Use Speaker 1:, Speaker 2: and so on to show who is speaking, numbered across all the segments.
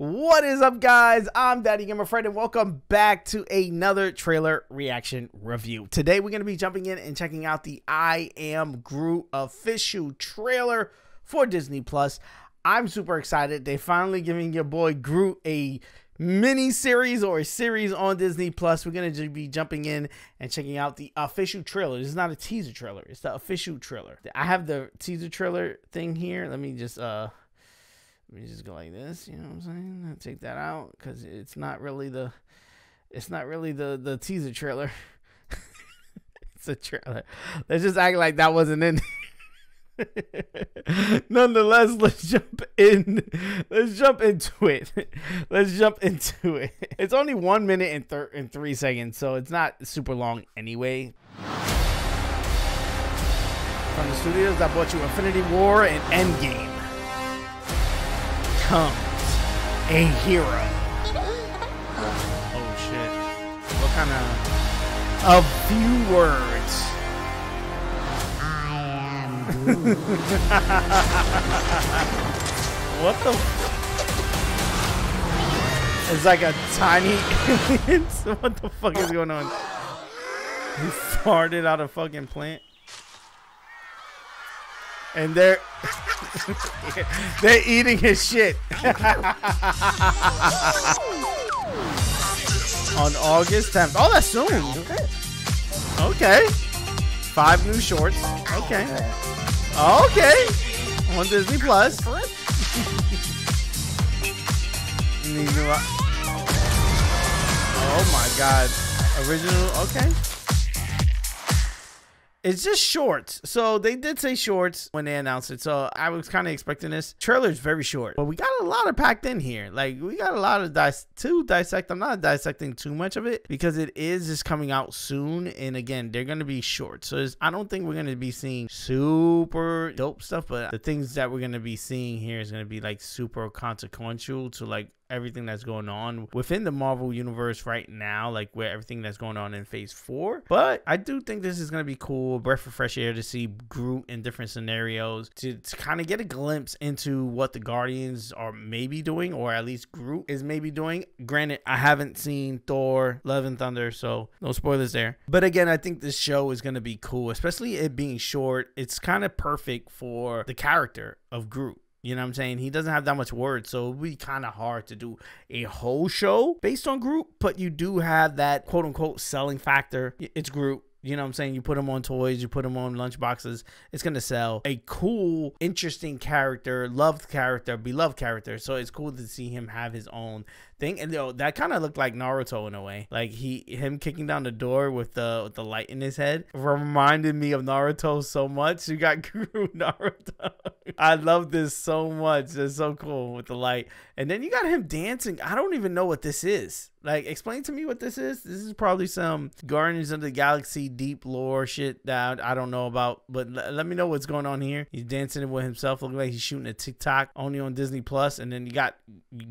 Speaker 1: What is up, guys? I'm Daddy Gamer Fred, and welcome back to another trailer reaction review. Today, we're going to be jumping in and checking out the I Am Groot official trailer for Disney Plus. I'm super excited. They finally giving your boy Groot a mini series or a series on Disney Plus. We're going to be jumping in and checking out the official trailer. This is not a teaser trailer, it's the official trailer. I have the teaser trailer thing here. Let me just uh me just go like this, you know what I'm saying? I'll take that out because it's not really the it's not really the the teaser trailer. it's a trailer. Let's just act like that wasn't in. Nonetheless, let's jump in. Let's jump into it. Let's jump into it. It's only one minute and, thir- and three seconds, so it's not super long anyway. From the studios that brought you Infinity War and Endgame comes a hero. Oh shit. What kind of a few words.
Speaker 2: I am
Speaker 1: what the It's like a tiny alien. what the fuck is going on? He farted out a fucking plant. And they're they're eating his shit. On August 10th. Oh, that's soon. Okay. Five new shorts. Okay. Okay. On Disney Plus. Oh my god. Original. Okay. It's just shorts. So they did say shorts when they announced it. So I was kind of expecting this. Trailer is very short, but we got a lot of packed in here. Like we got a lot of dis to dissect. I'm not dissecting too much of it because it is just coming out soon. And again, they're gonna be short. So I don't think we're gonna be seeing super dope stuff. But the things that we're gonna be seeing here is gonna be like super consequential to like everything that's going on within the Marvel universe right now, like where everything that's going on in phase four. But I do think this is gonna be cool, breath of fresh air to see Groot in different scenarios to, to kind of get a glimpse into what the Guardians are maybe doing, or at least Groot is maybe doing. Granted, I haven't seen Thor, Love and Thunder, so no spoilers there. But again, I think this show is gonna be cool, especially it being short. It's kind of perfect for the character of Groot. You know what I'm saying? He doesn't have that much words, so it would be kind of hard to do a whole show based on Groot, but you do have that quote unquote selling factor. It's Groot. You know what I'm saying? You put them on toys, you put them on lunchboxes, it's going to sell. A cool, interesting character, loved character, beloved character. So it's cool to see him have his own thing. And you know, that kind of looked like Naruto in a way. Like he him kicking down the door with the with the light in his head reminded me of Naruto so much. You got Groot Naruto. I love this so much. It's so cool with the light. And then you got him dancing. I don't even know what this is. Like, explain to me what this is. This is probably some Guardians of the Galaxy deep lore shit that I don't know about. But let me know what's going on here. He's dancing with himself. Looking like he's shooting a TikTok only on Disney Plus. And then you got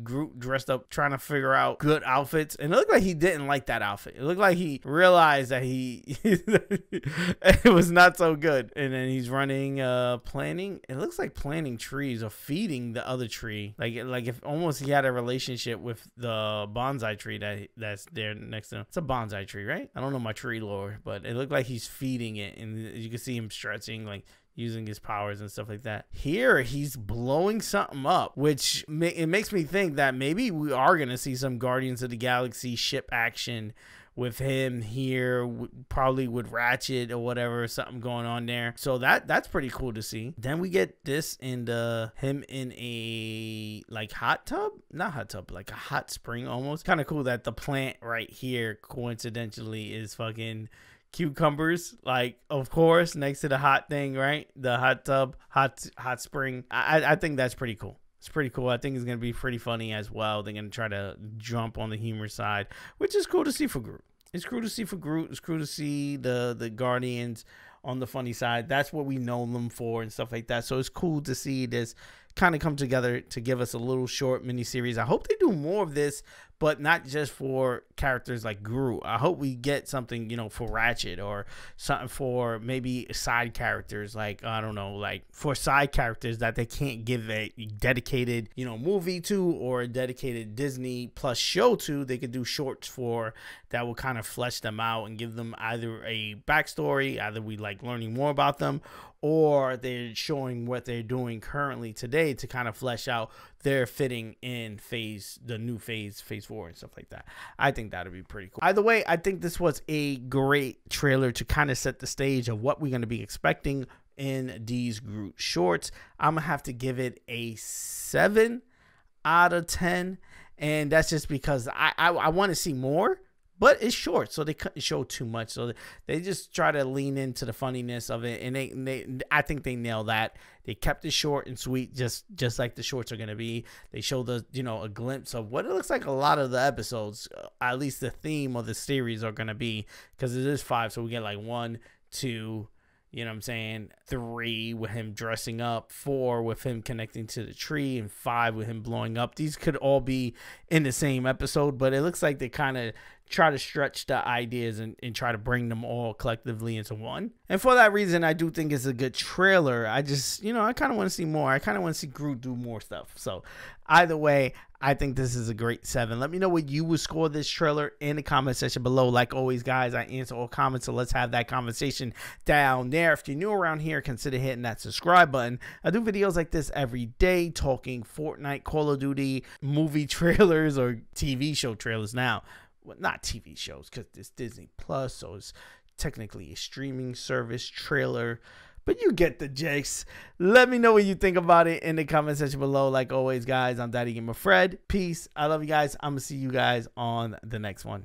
Speaker 1: Groot dressed up trying to figure out good outfits. And it looked like he didn't like that outfit. It looked like he realized that he it was not so good. And then he's running, uh, planting. It looks like planting trees or feeding the other tree. Like, like if almost he had a relationship with the bonsai tree that that's there next to him. It's a bonsai tree, right? I don't know my tree lore, but it looked like he's feeding it, and you can see him stretching, like using his powers and stuff like that. Here, he's blowing something up, which ma- it makes me think that maybe we are gonna see some Guardians of the Galaxy ship action with him here probably with ratchet or whatever something going on there. So that that's pretty cool to see. Then we get this and the him in a like hot tub? Not hot tub like a hot spring almost. Kind of cool that the plant right here coincidentally is fucking cucumbers. Like of course next to the hot thing right? The hot tub hot hot spring. I i think that's pretty cool it's pretty cool. I think it's going to be pretty funny as well. They're going to try to jump on the humor side, which is cool to see for Groot. It's cool to see for Groot. It's cool to see the the Guardians on the funny side. That's what we know them for and stuff like that. So it's cool to see this kind of come together to give us a little short mini series. I hope they do more of this, but not just for characters like Groot. I hope we get something, you know, for Ratchet or something for maybe side characters like I don't know, like for side characters that they can't give a dedicated, you know, movie to or a dedicated Disney Plus show to. They could do shorts for that will kind of flesh them out and give them either a backstory, either we like learning more about them or they're showing what they're doing currently today to kind of flesh out their fitting in phase the new phase phase four and stuff like that. I think that'd be pretty cool. Either way i think this was a great trailer to kind of set the stage of what we're going to be expecting in these Groot shorts. I'm gonna have to give it a seven out of ten. And that's just because i i, I want to see more but it's short, so they couldn't show too much. So they just try to lean into the funniness of it, and they, they I think they nail that. They kept it short and sweet, just just like the shorts are gonna be. They show the you know a glimpse of what it looks like a lot of the episodes, uh, at least the theme of the series are gonna be, because it is five, so we get like one, two you know what I'm saying? Three with him dressing up, four with him connecting to the tree, and five with him blowing up. These could all be in the same episode, but it looks like they kind of try to stretch the ideas and, and try to bring them all collectively into one. And for that reason, I do think it's a good trailer. I just, you know, I kind of want to see more. I kind of want to see Groot do more stuff. So either way, I think this is a great seven. Let me know what you would score this trailer in the comment section below. Like always, guys, I answer all comments, so let's have that conversation down there. If you're new around here, consider hitting that subscribe button. I do videos like this every day, talking Fortnite, Call of Duty, movie trailers, or TV show trailers now. Well, not TV shows, because it's Disney Plus, so it's technically a streaming service trailer but you get the jakes. Let me know what you think about it in the comment section below. Like always, guys, I'm Daddy Gamer Fred. Peace. I love you guys. I'm going to see you guys on the next one.